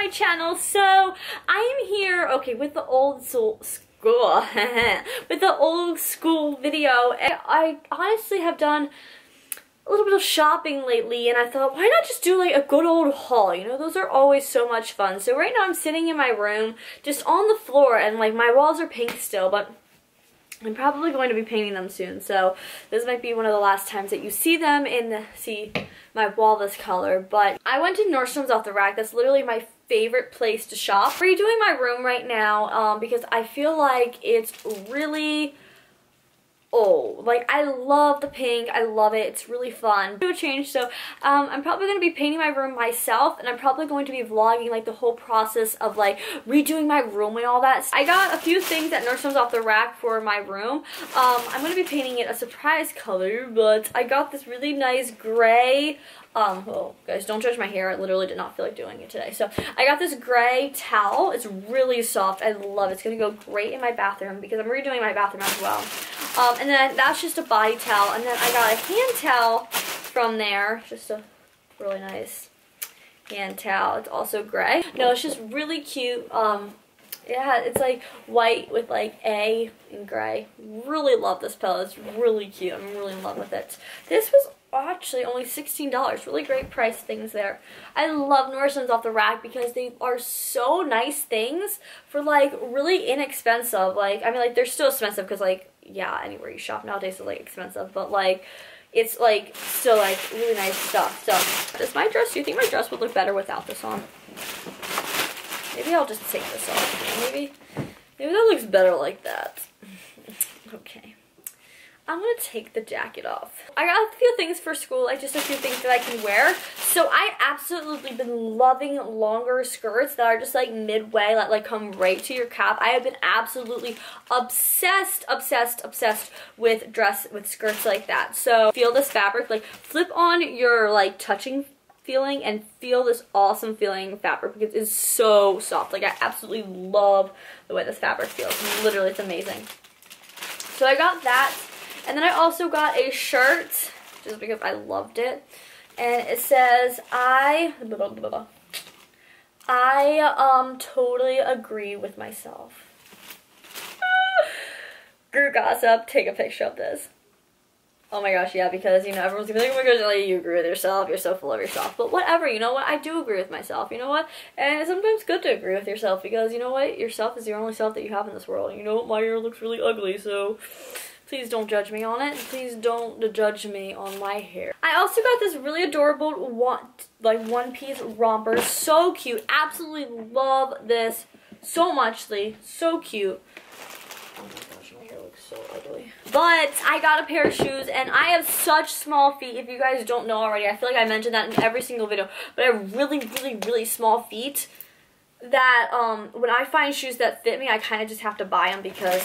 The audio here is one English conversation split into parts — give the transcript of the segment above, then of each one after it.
my channel. So I am here, okay, with the old soul school, with the old school video. And I honestly have done a little bit of shopping lately and I thought why not just do like a good old haul you know those are always so much fun so right now I'm sitting in my room just on the floor and like my walls are pink still but I'm probably going to be painting them soon, so this might be one of the last times that you see them in the, see my wall this color. But I went to Nordstrom's off the rack. That's literally my favorite place to shop. Redoing my room right now um, because I feel like it's really oh like I love the pink. I love it. It's really fun. A change so um, I'm probably going to be painting my room myself and I'm probably going to be vlogging like the whole process of like redoing my room and all that. I got a few things at Nordstrom's off the rack for my room. Um, I'm going to be painting it a surprise color but I got this really nice gray um, oh, guys, don't judge my hair. I literally did not feel like doing it today. So I got this gray towel. It's really soft. I love it. It's going to go great in my bathroom because I'm redoing my bathroom as well. Um, and then that's just a body towel. And then I got a hand towel from there. Just a really nice hand towel. It's also gray. No, it's just really cute. Um, yeah, it's like white with like A and gray. Really love this pillow. It's really cute. I'm really in love with it. This was actually only $16. Really great price things there. I love Nordstrom's off the rack because they are so nice things for like really inexpensive. Like, I mean like they're still expensive because like, yeah, anywhere you shop nowadays is like expensive. But like, it's like still like really nice stuff. So, does my dress, do you think my dress would look better without this on? Maybe I'll just take this off. Maybe, maybe that looks better like that. okay. I'm gonna take the jacket off. I got a few things for school, like just a few things that I can wear. So I absolutely been loving longer skirts that are just like midway, that like come right to your calf. I have been absolutely obsessed, obsessed, obsessed with dress, with skirts like that. So feel this fabric, like flip on your like touching feeling and feel this awesome feeling fabric because it's so soft. Like I absolutely love the way this fabric feels. Literally, it's amazing. So I got that and then I also got a shirt, just because I loved it. And it says, I, blah, blah, blah, I um totally agree with myself. Group gossip, take a picture of this. Oh my gosh, yeah, because, you know, everyone's gonna be like, oh my gosh, like, you agree with yourself, you're so full of yourself. But whatever, you know what, I do agree with myself, you know what? And it's sometimes good to agree with yourself because, you know what, yourself is the only self that you have in this world. You know what, my hair looks really ugly, so Please don't judge me on it. Please don't judge me on my hair. I also got this really adorable one, like one piece romper. So cute. Absolutely love this so muchly. So cute. Oh my gosh, my hair looks so ugly. But I got a pair of shoes and I have such small feet. If you guys don't know already, I feel like I mentioned that in every single video. But I have really, really, really small feet that um, when I find shoes that fit me, I kind of just have to buy them because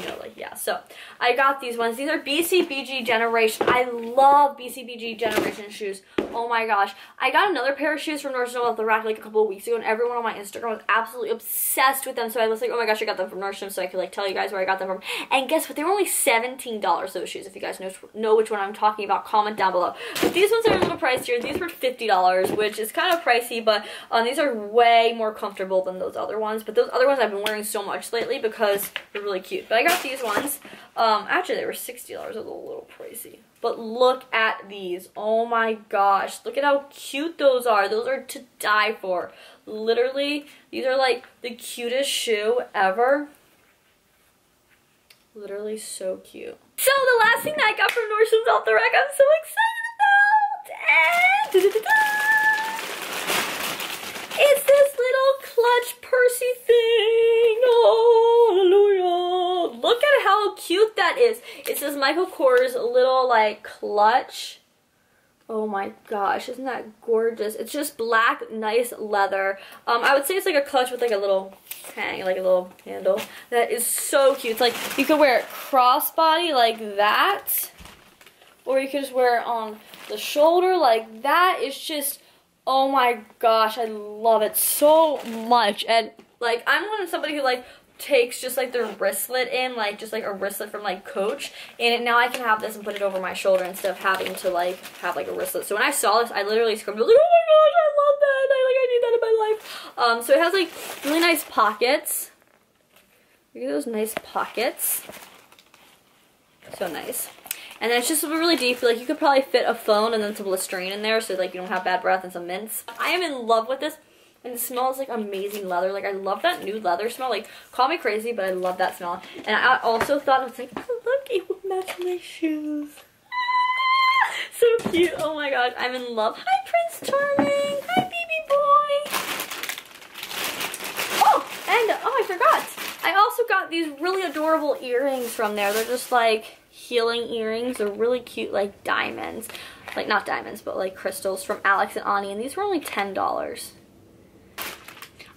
you know, like, yeah. So, I got these ones. These are BCBG Generation. I love BCBG Generation shoes. Oh my gosh. I got another pair of shoes from Nordstrom off the rack like a couple of weeks ago, and everyone on my Instagram was absolutely obsessed with them. So I was like, oh my gosh, I got them from Nordstrom, so I could like tell you guys where I got them from. And guess what? They were only $17, those shoes. If you guys know, know which one I'm talking about, comment down below. But these ones are a little pricier. These were $50, which is kind of pricey, but um, these are way more comfortable than those other ones. But those other ones I've been wearing so much lately because they're really cute. But I got these ones. Um, actually, they were $60. It was a little pricey. But look at these. Oh my gosh. Look at how cute those are. Those are to die for. Literally, these are like the cutest shoe ever. Literally so cute. So the last thing that I got from Nordstrom's off the rack I'm so excited about. And da -da -da It says Michael Kors little like clutch. Oh my gosh, isn't that gorgeous? It's just black, nice leather. Um, I would say it's like a clutch with like a little hang, like a little handle. That is so cute. It's like you could wear it crossbody like that. Or you could just wear it on the shoulder like that. It's just Oh my gosh, I love it so much. And like I'm one of somebody who like takes just like their wristlet in, like just like a wristlet from like Coach, and now I can have this and put it over my shoulder instead of having to like have like a wristlet. So when I saw this, I literally screamed like, "Oh my gosh, I love that! I like I need that in my life." Um, so it has like really nice pockets. Look at those nice pockets. So nice. And then it's just really deep. Like you could probably fit a phone and then some Listerine in there so like you don't have bad breath and some mints. I am in love with this. And it smells like amazing leather. Like I love that new leather smell. Like call me crazy, but I love that smell. And I also thought I was like, oh look, it will match my shoes. so cute. Oh my gosh, I'm in love. Hi Prince Charming. Hi baby boy. Oh, and oh I forgot. I also got these really adorable earrings from there. They're just like healing earrings. They're really cute like diamonds. Like not diamonds, but like crystals from Alex and Ani. And these were only $10.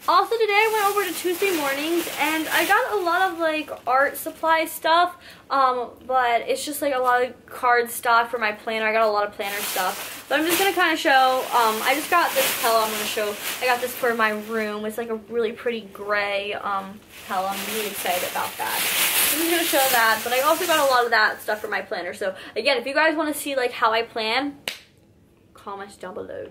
Also today I went over to Tuesday mornings and I got a lot of like art supply stuff um, but it's just like a lot of card stock for my planner. I got a lot of planner stuff. But I'm just to kind of show, um, I just got this pillow I'm to show. I got this for my room. It's like a really pretty gray um, pillow. I'm really excited about that. I'm just to show that. But I also got a lot of that stuff for my planner. So again, if you guys want to see like how I plan, comment down below.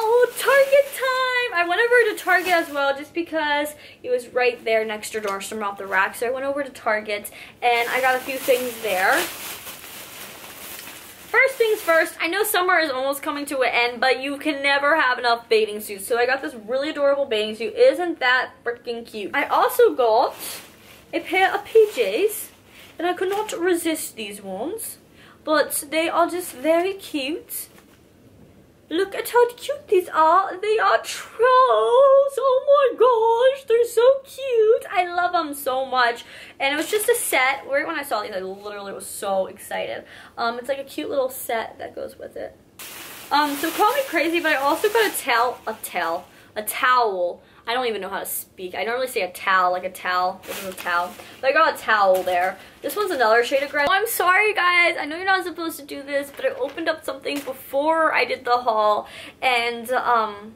So, Target time! I went over to Target as well just because it was right there next to Nordstrom off the rack. So I went over to Target and I got a few things there. First things first, I know summer is almost coming to an end, but you can never have enough bathing suits. So I got this really adorable bathing suit. Isn't that freaking cute? I also got a pair of PJs, and I could not resist these ones. But they are just very cute. Look at how cute these are. They are trolls. Oh my gosh, they're so cute. I love them so much. And it was just a set. Right when I saw these, I literally was so excited. Um, it's like a cute little set that goes with it. Um, so call me crazy, but I also got a towel, a towel, a towel I don't even know how to speak. I normally say a towel, like a towel. This is a towel. But I got a towel there. This one's another shade of gray. Oh, I'm sorry, guys. I know you're not supposed to do this, but I opened up something before I did the haul. And, um,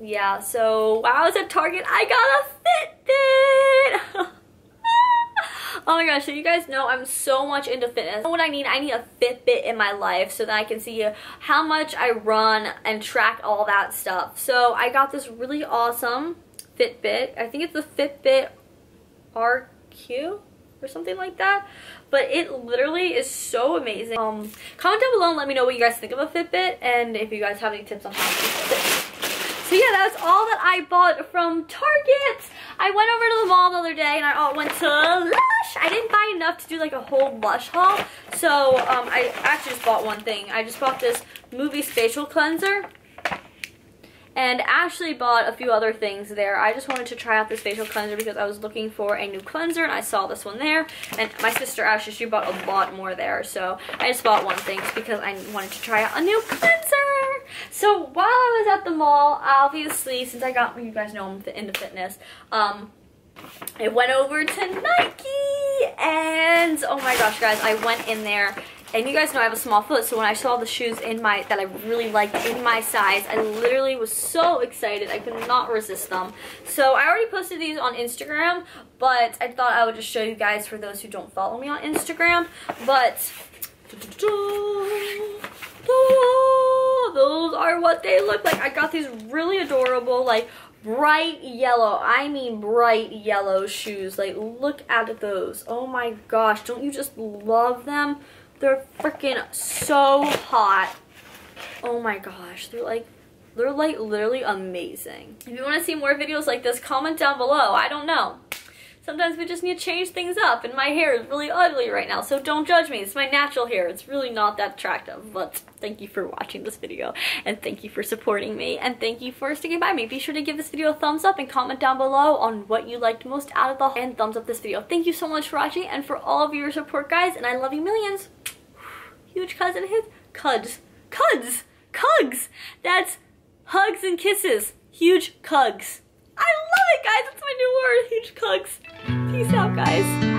yeah, so while I was at Target, I got a Fitbit! Oh my gosh, so you guys know I'm so much into fitness. What I need, I need a Fitbit in my life so that I can see how much I run and track all that stuff. So I got this really awesome Fitbit. I think it's the Fitbit RQ or something like that. But it literally is so amazing. Um, comment down below and let me know what you guys think of a Fitbit and if you guys have any tips on how to use it. So yeah, that's all that I bought from Target. I went over to the mall the other day and I went to Lush. I didn't buy enough to do like a whole Lush haul. So um, I actually just bought one thing. I just bought this Movie Facial Cleanser and Ashley bought a few other things there. I just wanted to try out this facial cleanser because I was looking for a new cleanser and I saw this one there. And my sister Ashley, she bought a lot more there. So I just bought one thing because I wanted to try out a new cleanser. So while I was at the mall, obviously, since I got, you guys know I'm into fitness, um, I went over to Nike and oh my gosh guys, I went in there and you guys know I have a small foot, so when I saw the shoes in my that I really liked in my size, I literally was so excited. I could not resist them. So I already posted these on Instagram, but I thought I would just show you guys for those who don't follow me on Instagram. But those are what they look like. I got these really adorable, like bright yellow i mean bright yellow shoes like look at those oh my gosh don't you just love them they're freaking so hot. Oh my gosh. They're like, they're like literally amazing. If you want to see more videos like this, comment down below. I don't know. Sometimes we just need to change things up and my hair is really ugly right now so don't judge me. It's my natural hair. It's really not that attractive but thank you for watching this video and thank you for supporting me and thank you for sticking by me. Be sure to give this video a thumbs up and comment down below on what you liked most out of the and thumbs up this video. Thank you so much for watching and for all of your support guys and I love you millions. Huge cousin his cuds. Cuds! Cugs! That's hugs and kisses. Huge cugs. I love it, guys. That's my new word. Huge cugs. Peace out, guys.